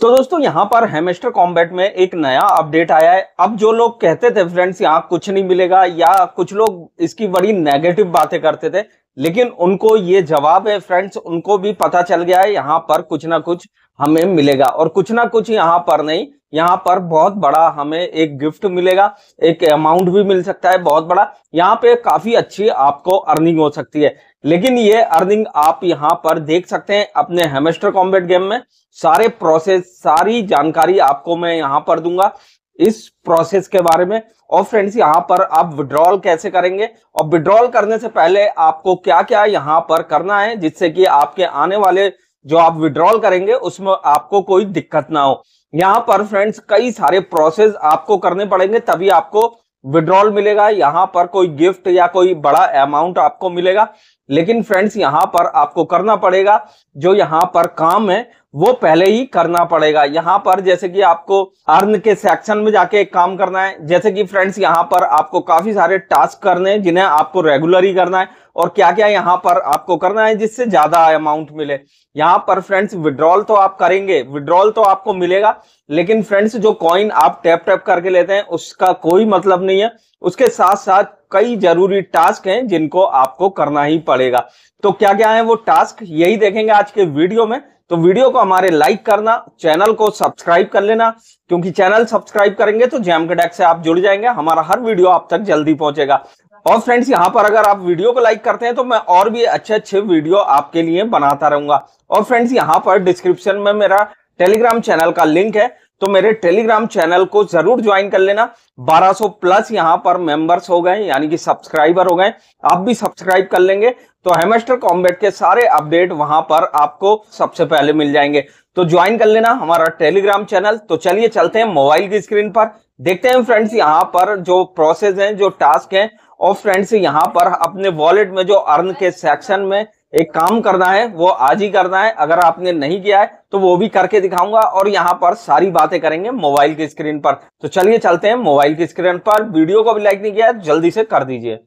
तो दोस्तों, यहाँ पर हेमेस्टर कॉम्बैट में एक नया अपडेट आया है। अब जो लोग कहते थे फ्रेंड्स यहाँ कुछ नहीं मिलेगा, या कुछ लोग इसकी बड़ी नेगेटिव बातें करते थे, लेकिन उनको ये जवाब है फ्रेंड्स उनको भी पता चल गया है, यहाँ पर कुछ ना कुछ हमें मिलेगा। और कुछ ना कुछ यहाँ पर नहीं, यहाँ पर बहुत बड़ा हमें एक गिफ्ट मिलेगा, एक अमाउंट भी मिल सकता है, बहुत बड़ा। यहाँ पे काफ़ी अच्छी आपको अर्निंग हो सकती है। लेकिन ये अर्निंग आप यहाँ पर देख सकते हैं अपने हेमेस्टर कॉम्बेट गेम में। सारे प्रोसेस सारी जानकारी आपको मैं यहाँ पर दूँगा इस प्रोसेस के बारे में। और फ्रेंड्स यहाँ पर आप विड्रॉल कैसे करेंगे? और विड्रॉल करने से पहले आपको क्या क्या यहाँ पर करना है जिससे कि आपके आने वाले जो आप विड्रॉल करेंगे, उसमें आपको कोई दिक्कत ना हो। यहाँ पर फ्रेंड्स कई सारे प्रोसेस आपको करने पड़ेंगे, तभी आपको विड्रॉल मिलेगा, यहाँ पर कोई गिफ्ट या कोई बड़ा अमाउंट आपको मिलेगा। लेकिन फ्रेंड्स यहाँ पर आपको करना पड़ेगा, जो यहाँ पर काम है वो पहले ही करना पड़ेगा। यहाँ पर जैसे कि आपको अर्न के सेक्शन में जाके एक काम करना है, जैसे कि फ्रेंड्स यहाँ पर आपको काफ़ी सारे टास्क करने हैं, जिन्हें आपको रेगुलर ही करना है और क्या क्या यहाँ पर आपको करना है जिससे ज़्यादा अमाउंट मिले। यहाँ पर फ्रेंड्स विड्रॉल तो आप करेंगे विड्रॉल तो आपको मिलेगा, लेकिन फ्रेंड्स जो कॉइन आप टैप टैप करके लेते हैं, उसका कोई मतलब नहीं है। उसके साथ साथ कई ज़रूरी टास्क हैं, जिनको आपको करना ही पड़ेगा। तो क्या क्या है वो टास्क यही देखेंगे आज के वीडियो में। तो वीडियो को हमारे लाइक करना, चैनल को सब्सक्राइब कर लेना, क्योंकि चैनल सब्सक्राइब करेंगे तो जैम के डेक से आप जुड़ जाएँगे, हमारा हर वीडियो आप तक जल्दी पहुंचेगा। और फ्रेंड्स, यहाँ पर अगर आप वीडियो को लाइक करते हैं तो मैं और भी अच्छे अच्छे वीडियो आपके लिए बनाता रहूँगा। और फ्रेंड्स, यहाँ पर डिस्क्रिप्शन में मेरा टेलीग्राम चैनल का लिंक है तो मेरे टेलीग्राम चैनल को ज़रूर ज्वाइन कर लेना। 1200 प्लस यहाँ पर मेंबर्स हो गए, यानी कि सब्सक्राइबर हो गए। आप भी सब्सक्राइब कर लेंगे। तो हेमेस्टर कॉम्बेट के सारे अपडेट वहाँ पर आपको सबसे पहले मिल जाएँगे। तो ज्वाइन कर लेना हमारा टेलीग्राम चैनल तो चलिए चलते हैं मोबाइल की स्क्रीन पर। देखते हैं फ्रेंड्स यहाँ पर जो प्रोसेस है, जो टास्क है, और फ्रेंड्स यहाँ पर अपने वॉलेट में जो अर्न के सेक्शन में एक काम करना है, वो आज ही करना है, अगर आपने नहीं किया है तो वो भी करके दिखाऊँगा और यहाँ पर सारी बातें करेंगे मोबाइल की स्क्रीन पर। तो चलिए चलते हैं मोबाइल की स्क्रीन पर। वीडियो को भी लाइक नहीं किया, जल्दी से कर दीजिए।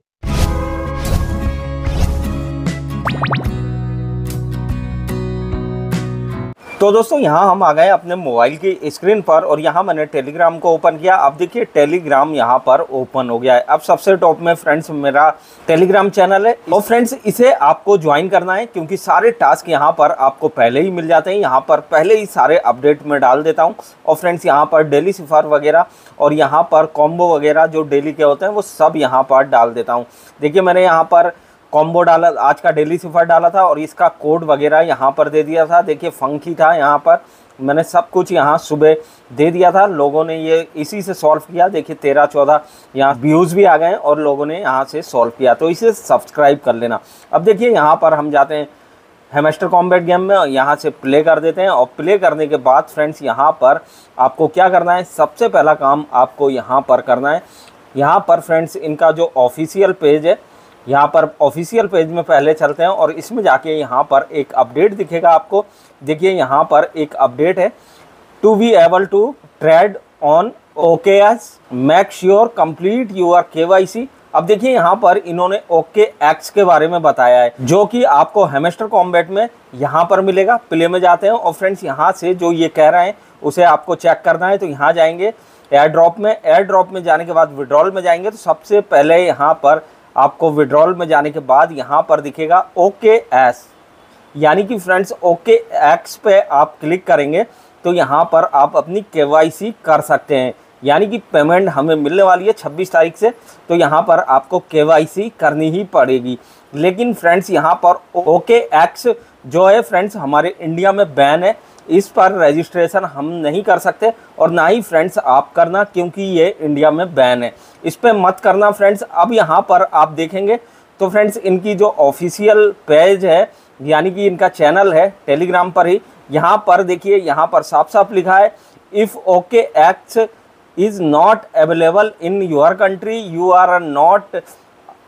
तो दोस्तों, यहाँ हम आ गए अपने मोबाइल की स्क्रीन पर और यहाँ मैंने टेलीग्राम को ओपन किया। अब देखिए, टेलीग्राम यहाँ पर ओपन हो गया है। अब सबसे टॉप में फ्रेंड्स, मेरा टेलीग्राम चैनल है। और फ्रेंड्स, इसे आपको ज्वाइन करना है, क्योंकि सारे टास्क यहाँ पर आपको पहले ही मिल जाते हैं। यहाँ पर पहले ही सारे अपडेट में डाल देता हूँ। और फ्रेंड्स, यहाँ पर डेली सिफार वगैरह और यहाँ पर कॉम्बो वगैरह जो डेली के होते हैं, वो सब यहाँ पर डाल देता हूँ। देखिए, मैंने यहाँ पर कॉम्बो डाला, आज का डेली सिफर डाला था और इसका कोड वगैरह यहाँ पर दे दिया था। देखिए फंकी था यहाँ पर। मैंने सब कुछ यहाँ सुबह दे दिया था। लोगों ने ये इसी से सॉल्व किया। देखिए, तेरह चौदह यहाँ व्यूज़ भी आ गए और लोगों ने यहाँ से सॉल्व किया। तो इसे सब्सक्राइब कर लेना। अब देखिए, यहाँ पर हम जाते हैं हेमेस्टर कॉम्बैट गेम में यहाँ से प्ले कर देते हैं। और प्ले करने के बाद फ्रेंड्स यहाँ पर आपको क्या करना है? सबसे पहला काम आपको यहाँ पर करना है। यहाँ पर फ्रेंड्स इनका जो ऑफिशियल पेज है यहाँ पर ऑफिशियल पेज में पहले चलते हैं और इसमें जाके यहाँ पर एक अपडेट दिखेगा आपको। देखिए यहाँ पर एक अपडेट है। To be able to trade on OKX make sure complete your K अब देखिए यहाँ पर इन्होंने ओके एक्स के बारे में बताया है, जो कि आपको हेमेस्टर कॉम्बैट में यहाँ पर मिलेगा। प्ले में जाते हैं और फ्रेंड्स यहाँ से जो ये कह रहे हैं, उसे आपको चेक करना है तो यहाँ जाएँगे। एयर ड्रॉप में एयर ड्रॉप में जाने के बाद विड्रॉल में जाएँगे। तो सबसे पहले यहाँ पर आपको विड्रॉल में जाने के बाद यहाँ पर दिखेगा ओके एस यानी कि फ्रेंड्स ओके एक्स पे आप क्लिक करेंगे तो यहाँ पर आप अपनी के कर सकते हैं। यानी कि पेमेंट हमें मिलने वाली है 26 तारीख से तो यहाँ पर आपको के करनी ही पड़ेगी। लेकिन फ्रेंड्स यहाँ पर ओके एक्स जो है फ्रेंड्स, हमारे इंडिया में बैन है। इस पर रजिस्ट्रेशन हम नहीं कर सकते और ना ही फ्रेंड्स आप करना, क्योंकि ये इंडिया में बैन है। इस पर मत करना फ्रेंड्स। अब यहाँ पर आप देखेंगे तो फ्रेंड्स, इनकी जो ऑफिशियल पेज है, यानी कि इनका चैनल है टेलीग्राम पर ही, यहाँ पर देखिए, यहाँ पर साफ़ साफ़ लिखा है if OKX is not available in your country you are not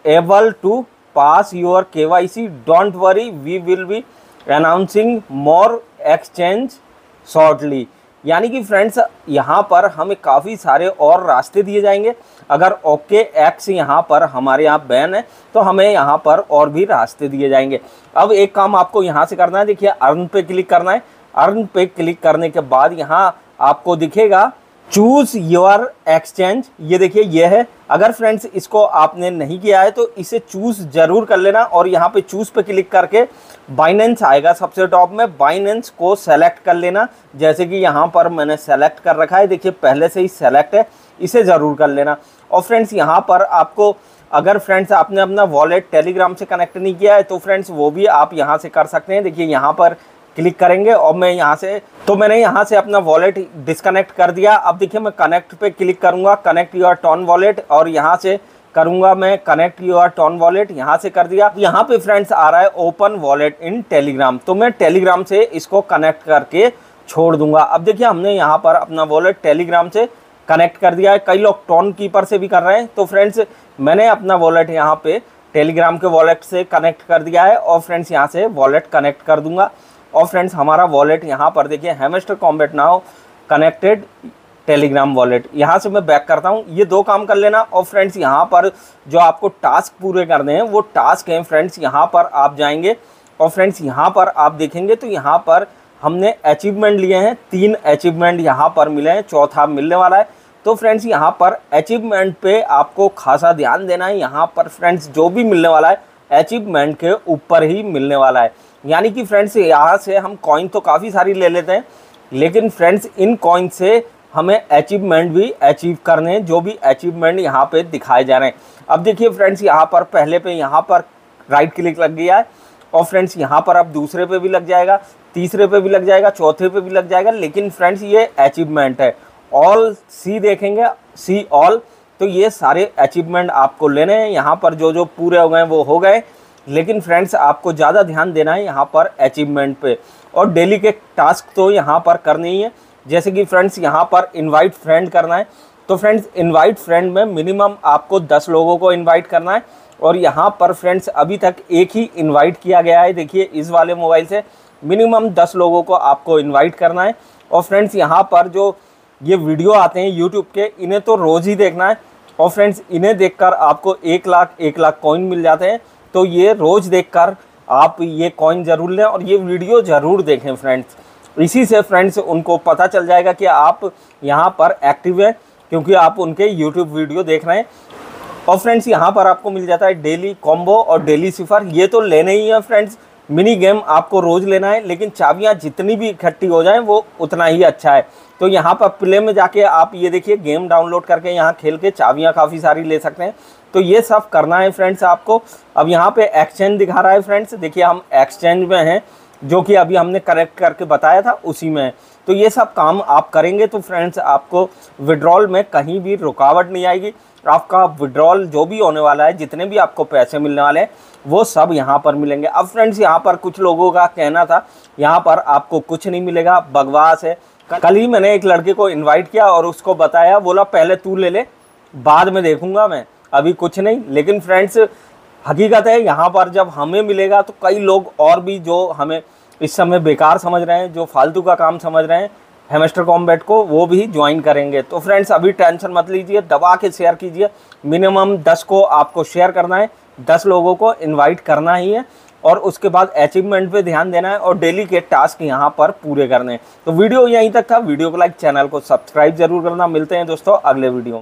able to pass your K Y C don't worry we will be announcing more exchange shortly यानी कि फ्रेंड्स यहाँ पर हमें काफ़ी सारे और रास्ते दिए जाएँगे। अगर ओके एक्स यहाँ पर हमारे यहाँ बैन है तो हमें यहाँ पर और भी रास्ते दिए जाएँगे। अब एक काम आपको यहाँ से करना है। देखिए अर्न पे क्लिक करना है। अर्न पे क्लिक करने के बाद यहाँ आपको दिखेगा चूज़ योर एक्सचेंज ये देखिए, ये है। अगर फ्रेंड्स इसको आपने नहीं किया है तो इसे चूज़ ज़रूर कर लेना और यहाँ पे चूज़ पे क्लिक करके बाइनेंस आएगा सबसे टॉप में। बाइनेंस को सेलेक्ट कर लेना। जैसे कि यहाँ पर मैंने सेलेक्ट कर रखा है। देखिए, पहले से ही सेलेक्ट है। इसे ज़रूर कर लेना। और फ्रेंड्स यहाँ पर आपको अगर फ्रेंड्स आपने अपना वॉलेट टेलीग्राम से कनेक्ट नहीं किया है तो फ्रेंड्स वो भी आप यहाँ से कर सकते हैं। देखिए, यहाँ पर क्लिक करेंगे और मैं यहाँ से तो मैंने यहाँ से अपना वॉलेट डिस्कनेक्ट कर दिया। अब देखिए मैं कनेक्ट पे क्लिक करूँगा। कनेक्ट योर टॉन वॉलेट और यहाँ से करूँगा मैं कनेक्ट योर टॉन वॉलेट यहाँ से कर दिया। यहाँ पे फ्रेंड्स आ रहा है ओपन वॉलेट इन टेलीग्राम तो मैं टेलीग्राम से इसको कनेक्ट करके छोड़ दूँगा। अब देखिए हमने यहाँ पर अपना वॉलेट टेलीग्राम से कनेक्ट कर दिया है। कई लोग टॉन कीपर से भी कर रहे हैं। तो फ्रेंड्स मैंने अपना वॉलेट यहाँ पे टेलीग्राम के वॉलेट से कनेक्ट कर दिया है और फ्रेंड्स यहाँ से वॉलेट कनेक्ट कर दूँगा। और फ्रेंड्स हमारा वॉलेट यहाँ पर देखिए Hamster Kombat now connected Telegram wallet यहाँ से मैं बैक करता हूँ। ये दो काम कर लेना। और फ्रेंड्स यहाँ पर जो आपको टास्क पूरे करने हैं, वो टास्क हैं फ्रेंड्स यहाँ पर आप जाएँगे। और फ्रेंड्स यहाँ पर आप देखेंगे तो यहाँ पर हमने अचीवमेंट लिए हैं। तीन अचीवमेंट यहाँ पर मिले हैं। चौथा मिलने वाला है। तो फ्रेंड्स यहाँ पर अचीवमेंट पे आपको खासा ध्यान देना है। यहाँ पर फ्रेंड्स जो भी मिलने वाला है अचीवमेंट के ऊपर ही मिलने वाला है। यानी कि फ्रेंड्स यहाँ से हम कॉइन तो काफ़ी सारी ले लेते हैं, लेकिन फ्रेंड्स इन कॉइन से हमें अचीवमेंट भी अचीव करने हैं, जो भी अचीवमेंट यहाँ पे दिखाए जा रहे हैं। अब देखिए फ्रेंड्स यहाँ पर पहले पे यहाँ पर राइट क्लिक लग गया है, और फ्रेंड्स यहाँ पर अब दूसरे पे भी लग जाएगा, तीसरे पे भी लग जाएगा, चौथे पे भी लग जाएगा, लेकिन फ्रेंड्स ये अचीवमेंट है। ऑल सी देखेंगे सी ऑल तो ये सारे अचीवमेंट आपको लेने हैं। यहाँ पर जो जो पूरे हो गए वो हो गए। लेकिन फ्रेंड्स, आपको ज़्यादा ध्यान देना है यहाँ पर अचीवमेंट पे। और डेली के टास्क तो यहाँ पर करने ही है। जैसे कि फ्रेंड्स, यहाँ पर इनवाइट फ्रेंड करना है। तो फ्रेंड्स इनवाइट फ्रेंड में मिनिमम आपको 10 लोगों को इनवाइट करना है। और यहाँ पर फ्रेंड्स, अभी तक एक ही इनवाइट किया गया है। देखिए, इस वाले मोबाइल से मिनिमम 10 लोगों को आपको इनवाइट करना है। और फ्रेंड्स, यहाँ पर जो ये वीडियो आते हैं यूट्यूब के, इन्हें तो रोज़ ही देखना है। और फ्रेंड्स, इन्हें देखकर आपको एक लाख एक लाख कॉइन मिल जाते हैं। तो ये रोज़ देखकर आप ये कॉइन ज़रूर लें और ये वीडियो ज़रूर देखें फ्रेंड्स इसी से फ्रेंड्स उनको पता चल जाएगा कि आप यहाँ पर एक्टिव हैं, क्योंकि आप उनके यूट्यूब वीडियो देख रहे हैं। और फ्रेंड्स यहाँ पर आपको मिल जाता है डेली कॉम्बो और डेली सिफर ये तो लेने ही है फ्रेंड्स मिनी गेम आपको रोज़ लेना है, लेकिन चाबियाँ जितनी भी इकट्ठी हो जाएँ, वो उतना ही अच्छा है। तो यहाँ पर प्ले में जाके आप ये देखिए गेम डाउनलोड करके यहाँ खेल के चाबियाँ काफ़ी सारी ले सकते हैं। तो ये सब करना है फ्रेंड्स आपको। अब यहाँ पे एक्सचेंज दिखा रहा है फ्रेंड्स देखिए हम एक्सचेंज में हैं, जो कि अभी हमने करेक्ट करके बताया था, उसी में तो ये सब काम आप करेंगे तो फ्रेंड्स आपको विड्रॉल में कहीं भी रुकावट नहीं आएगी। आपका विड्रॉल जो भी होने वाला है, जितने भी आपको पैसे मिलने वाले हैं, वो सब यहाँ पर मिलेंगे। अब फ्रेंड्स यहाँ पर कुछ लोगों का कहना था, यहाँ पर आपको कुछ नहीं मिलेगा बगवास है। कल ही मैंने एक लड़के को इनवाइट किया और उसको बताया, बोला, पहले तू ले ले, बाद में देखूँगा मैं। अभी कुछ नहीं, लेकिन फ्रेंड्स हकीकत है, यहाँ पर जब हमें मिलेगा तो कई लोग और भी जो हमें इस समय बेकार समझ रहे हैं, जो फालतू का काम समझ रहे हैं हेमेस्टर कॉम्बैट को, वो भी ज्वाइन करेंगे। तो फ्रेंड्स अभी टेंशन मत लीजिए, दबा के शेयर कीजिए। मिनिमम दस को आपको शेयर करना है, दस लोगों को इनवाइट करना ही है, और उसके बाद अचीवमेंट पे ध्यान देना है, और डेली के टास्क यहाँ पर पूरे करने हैं। तो वीडियो यहीं तक था, वीडियो को लाइक चैनल को सब्सक्राइब ज़रूर करना। मिलते हैं दोस्तों, अगले वीडियो